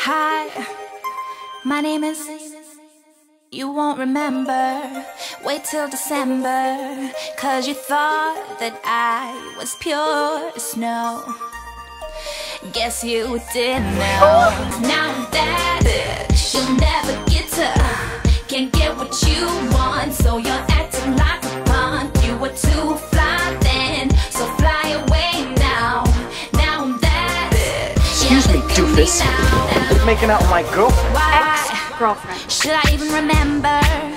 Hi, my name is. You won't remember. Wait till December. Cause you thought that I was pure snow. Guess you didn't know. Now I'm that bitch. You'll never get to. Can't get what you want. So you're doofus. now. Making out with my girlfriend. Why? Ex-girlfriend. Should I even remember?